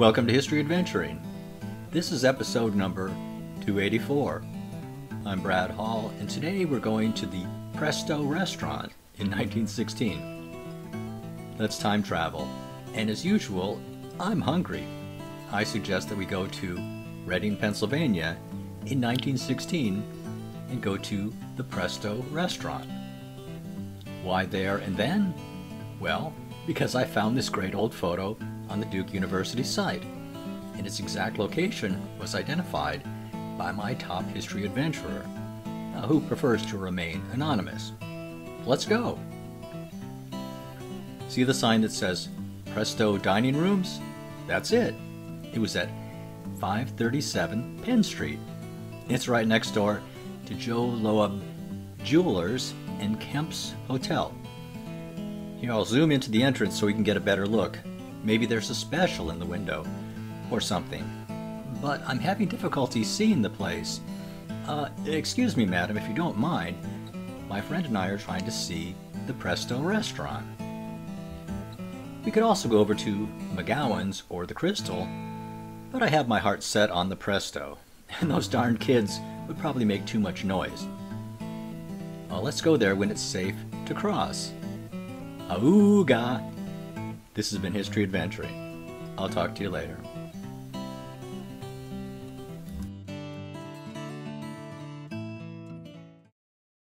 Welcome to History Adventuring. This is episode number 284. I'm Brad Hall, and today we're going to the Presto restaurant in 1916. Let's time travel, and as usual, I'm hungry. I suggest that we go to Reading, Pennsylvania in 1916 and go to the Presto restaurant. Why there and then? Well, because I found this great old photo on the Duke University site, and its exact location was identified by my top history adventurer, who prefers to remain anonymous. Let's go! See the sign that says Presto Dining Rooms? That's it. It was at 537 Penn Street. It's right next door to Joe Loeb Jewelers and Kemp's Hotel. Here, I'll zoom into the entrance so we can get a better look. Maybe there's a special in the window or something. But I'm having difficulty seeing the place. Uh, excuse me, madam, if you don't mind. My friend and I are trying to see the Presto restaurant. We could also go over to McGowan's or the Crystal, but I have my heart set on the Presto, and those darn kids would probably make too much noise. Well, let's go there when it's safe to cross. Auga! This has been History Adventuring. I'll talk to you later.